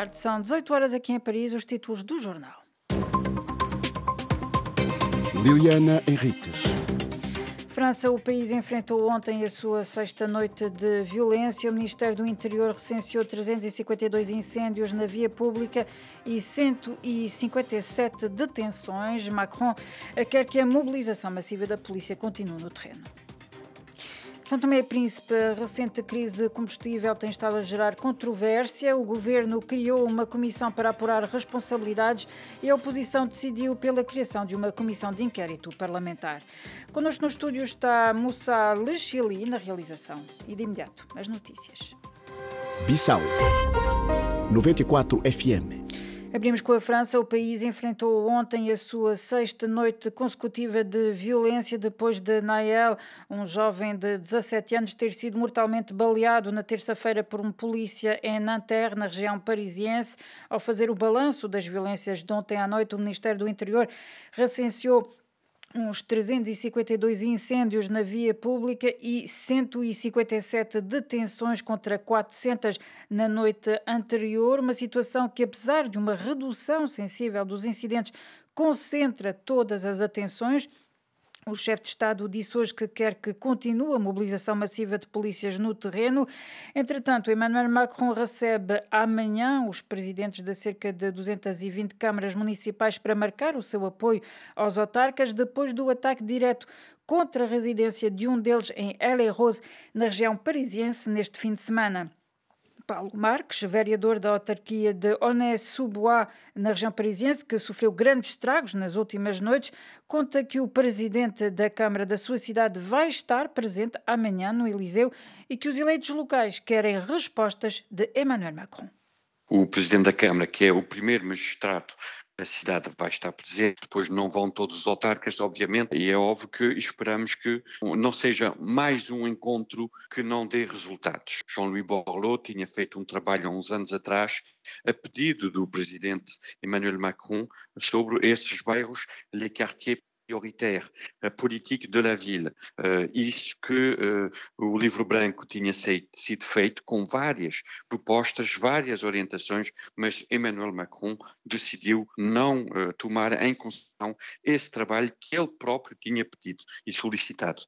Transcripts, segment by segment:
tarde, são 18 horas aqui em Paris, os títulos do jornal. Liliana Henriques. França, o país enfrentou ontem a sua sexta noite de violência. O Ministério do Interior recenseou 352 incêndios na via pública e 157 detenções. Macron quer que a mobilização massiva da polícia continue no terreno. São Tomé e Príncipe, a recente crise de combustível tem estado a gerar controvérsia. O governo criou uma comissão para apurar responsabilidades e a oposição decidiu pela criação de uma comissão de inquérito parlamentar. Connosco no estúdio está Moussa Lechili na realização. E de imediato, as notícias. Bissau 94 FM Abrimos com a França. O país enfrentou ontem a sua sexta noite consecutiva de violência depois de Nael, um jovem de 17 anos, ter sido mortalmente baleado na terça-feira por um polícia em Nanterre, na região parisiense. Ao fazer o balanço das violências de ontem à noite, o Ministério do Interior recenseou uns 352 incêndios na via pública e 157 detenções contra 400 na noite anterior, uma situação que, apesar de uma redução sensível dos incidentes, concentra todas as atenções o chefe de Estado disse hoje que quer que continue a mobilização massiva de polícias no terreno. Entretanto, Emmanuel Macron recebe amanhã os presidentes de cerca de 220 câmaras municipais para marcar o seu apoio aos autarcas depois do ataque direto contra a residência de um deles em Elle-Rose, na região parisiense, neste fim de semana. Paulo Marques, vereador da autarquia de Onès-sous-Bois, na região parisiense, que sofreu grandes estragos nas últimas noites, conta que o presidente da Câmara da sua cidade vai estar presente amanhã no Eliseu e que os eleitos locais querem respostas de Emmanuel Macron. O presidente da Câmara, que é o primeiro magistrado a cidade vai estar presente, depois não vão todos os autarcas, obviamente, e é óbvio que esperamos que não seja mais um encontro que não dê resultados. Jean-Louis Borloo tinha feito um trabalho há uns anos atrás, a pedido do presidente Emmanuel Macron, sobre esses bairros, les quartiers prioritaire politique de la ville. Uh, isso que uh, o livro branco tinha sido feito com várias propostas, várias orientações, mas Emmanuel Macron decidiu não uh, tomar em consideração esse trabalho que ele próprio tinha pedido e solicitado.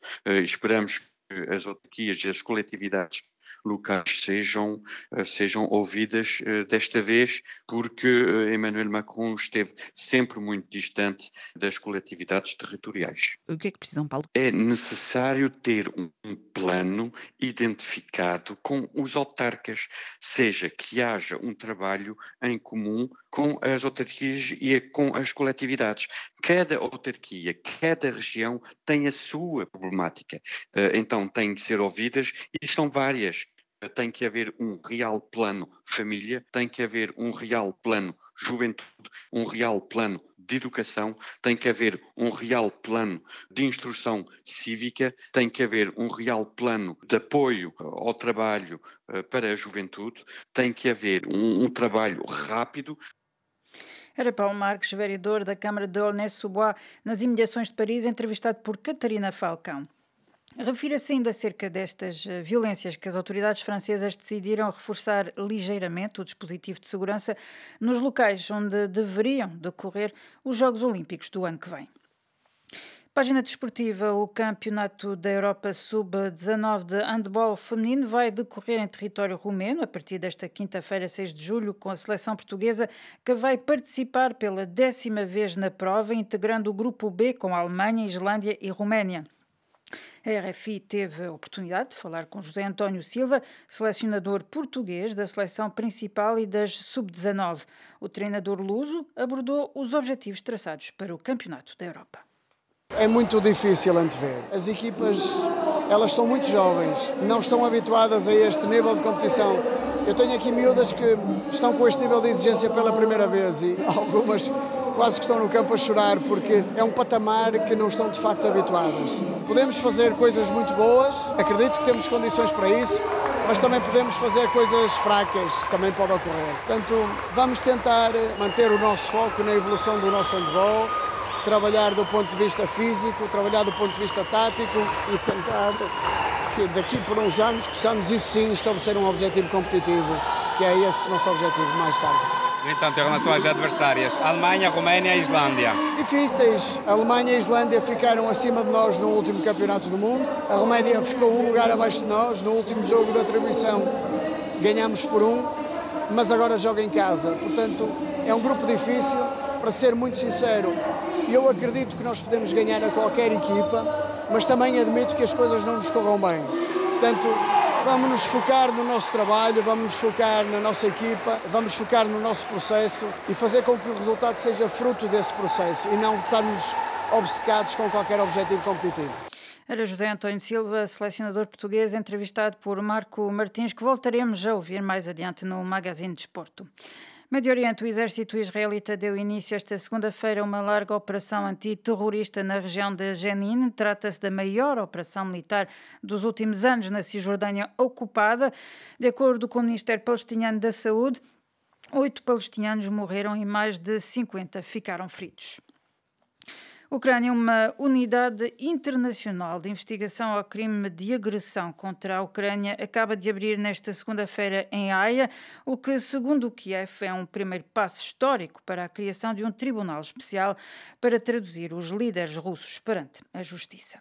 esperamos que as autarquias e as coletividades locais sejam, eh, sejam ouvidas eh, desta vez, porque eh, Emmanuel Macron esteve sempre muito distante das coletividades territoriais. O que é que precisam, Paulo? É necessário ter um plano identificado com os autarcas, seja que haja um trabalho em comum com as autarquias e com as coletividades. Cada autarquia, cada região tem a sua problemática, então têm que ser ouvidas e são várias tem que haver um real plano família, tem que haver um real plano juventude, um real plano de educação, tem que haver um real plano de instrução cívica, tem que haver um real plano de apoio ao trabalho uh, para a juventude, tem que haver um, um trabalho rápido era Paulo Marques, vereador da Câmara de Aulnay-sous-Bois, nas imediações de Paris, entrevistado por Catarina Falcão. Refira-se ainda acerca destas eh, violências que as autoridades francesas decidiram reforçar ligeiramente o dispositivo de segurança nos locais onde deveriam decorrer os Jogos Olímpicos do ano que vem. Página desportiva, o Campeonato da Europa Sub-19 de handball feminino vai decorrer em território romeno a partir desta quinta-feira, 6 de julho, com a seleção portuguesa que vai participar pela décima vez na prova, integrando o grupo B com a Alemanha, Islândia e Roménia. A RFI teve a oportunidade de falar com José António Silva, selecionador português da seleção principal e das sub-19. O treinador luso abordou os objetivos traçados para o Campeonato da Europa. É muito difícil antever. As equipas, elas são muito jovens, não estão habituadas a este nível de competição. Eu tenho aqui miúdas que estão com este nível de exigência pela primeira vez e algumas quase que estão no campo a chorar porque é um patamar que não estão de facto habituadas. Podemos fazer coisas muito boas, acredito que temos condições para isso, mas também podemos fazer coisas fracas, também pode ocorrer. Portanto, vamos tentar manter o nosso foco na evolução do nosso handball, trabalhar do ponto de vista físico, trabalhar do ponto de vista tático e tentar que daqui por uns anos possamos, isso sim, estabelecer um objetivo competitivo, que é esse o nosso objetivo mais tarde. Entanto, em relação às adversárias, Alemanha, Roménia e Islândia. Difíceis. A Alemanha e a Islândia ficaram acima de nós no último campeonato do mundo. A Roménia ficou um lugar abaixo de nós. No último jogo da atribuição ganhamos por um, mas agora joga em casa. Portanto, é um grupo difícil. Para ser muito sincero, eu acredito que nós podemos ganhar a qualquer equipa, mas também admito que as coisas não nos corram bem. Portanto, Vamos nos focar no nosso trabalho, vamos nos focar na nossa equipa, vamos focar no nosso processo e fazer com que o resultado seja fruto desse processo e não estarmos obcecados com qualquer objetivo competitivo. Era José António Silva, selecionador português, entrevistado por Marco Martins, que voltaremos a ouvir mais adiante no Magazine de Esporto. Médio Oriente, o exército israelita deu início esta segunda-feira a uma larga operação antiterrorista na região de Jenin. Trata-se da maior operação militar dos últimos anos na Cisjordânia ocupada. De acordo com o Ministério Palestiniano da Saúde, oito palestinianos morreram e mais de 50 ficaram feridos. Ucrânia, uma unidade internacional de investigação ao crime de agressão contra a Ucrânia, acaba de abrir nesta segunda-feira em Haia, o que, segundo o Kiev, é um primeiro passo histórico para a criação de um tribunal especial para traduzir os líderes russos perante a justiça.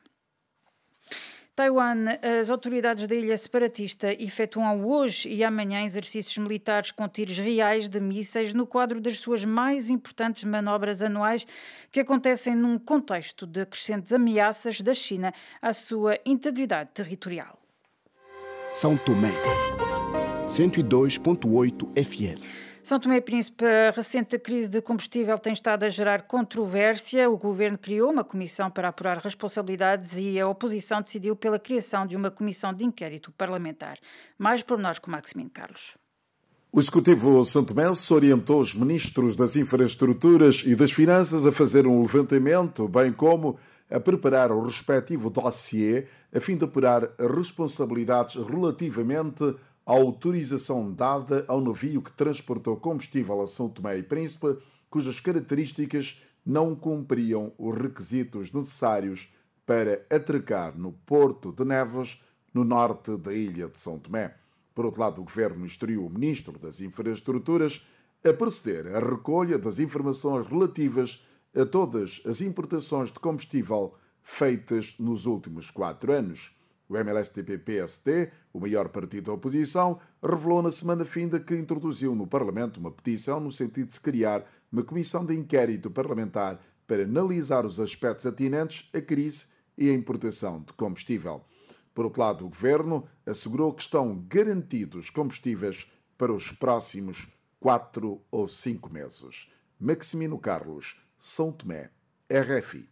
Taiwan, as autoridades da ilha separatista efetuam hoje e amanhã exercícios militares com tiros reais de mísseis no quadro das suas mais importantes manobras anuais, que acontecem num contexto de crescentes ameaças da China à sua integridade territorial. São Tomé, 102.8 FM. São Tomé e Príncipe, a recente crise de combustível tem estado a gerar controvérsia. O governo criou uma comissão para apurar responsabilidades e a oposição decidiu pela criação de uma comissão de inquérito parlamentar. Mais por nós com Maximino Carlos. O Executivo São Tomé orientou os ministros das Infraestruturas e das Finanças a fazer um levantamento, bem como a preparar o respectivo dossiê a fim de apurar responsabilidades relativamente a autorização dada ao navio que transportou combustível a São Tomé e Príncipe, cujas características não cumpriam os requisitos necessários para atracar no Porto de Neves, no norte da ilha de São Tomé. Por outro lado, o Governo instruiu o Ministro das Infraestruturas a proceder à recolha das informações relativas a todas as importações de combustível feitas nos últimos quatro anos. O MLSTP-PST, o maior partido da oposição, revelou na semana finda que introduziu no Parlamento uma petição no sentido de se criar uma comissão de inquérito parlamentar para analisar os aspectos atinentes à crise e à importação de combustível. Por outro lado, o governo assegurou que estão garantidos combustíveis para os próximos quatro ou cinco meses. Maximino Carlos, São Tomé, RFI.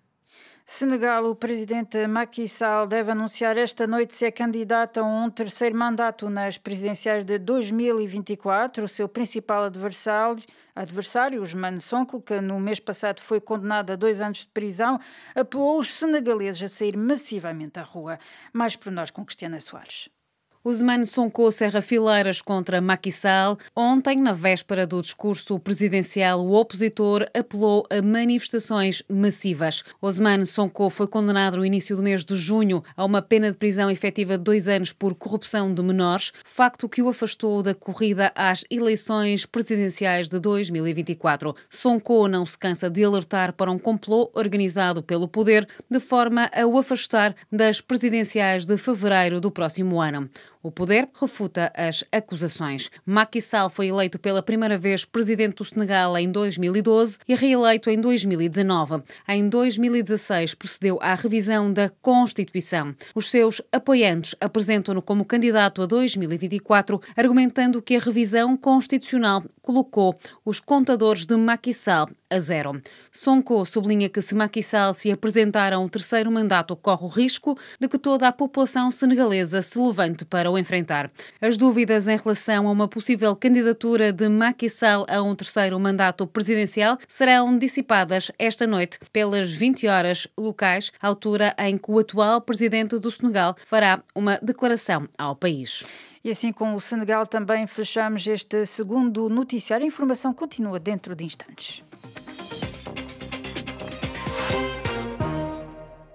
Senegal, o presidente Macky Sall deve anunciar esta noite se é candidato a um terceiro mandato nas presidenciais de 2024. O seu principal adversário, adversário Usman Sonko, que no mês passado foi condenado a dois anos de prisão, apelou os senegaleses a sair massivamente à rua. Mais por nós com Cristiana Soares. Osman Sonko Serra Fileiras contra Macky Sall. Ontem, na véspera do discurso presidencial, o opositor apelou a manifestações massivas. Osman Sonko foi condenado no início do mês de junho a uma pena de prisão efetiva de dois anos por corrupção de menores, facto que o afastou da corrida às eleições presidenciais de 2024. Sonko não se cansa de alertar para um complô organizado pelo poder de forma a o afastar das presidenciais de fevereiro do próximo ano. O poder refuta as acusações. Macky Sall foi eleito pela primeira vez presidente do Senegal em 2012 e reeleito em 2019. Em 2016 procedeu à revisão da Constituição. Os seus apoiantes apresentam-no como candidato a 2024, argumentando que a revisão constitucional colocou os contadores de Macky Sall a zero. Sonko sublinha que se Macky Sall se apresentar a um terceiro mandato, corre o risco de que toda a população senegalesa se levante para o enfrentar. As dúvidas em relação a uma possível candidatura de Macky Sall a um terceiro mandato presidencial serão dissipadas esta noite pelas 20 horas locais, altura em que o atual presidente do Senegal fará uma declaração ao país. E assim com o Senegal também fechamos este segundo noticiário. A informação continua dentro de instantes.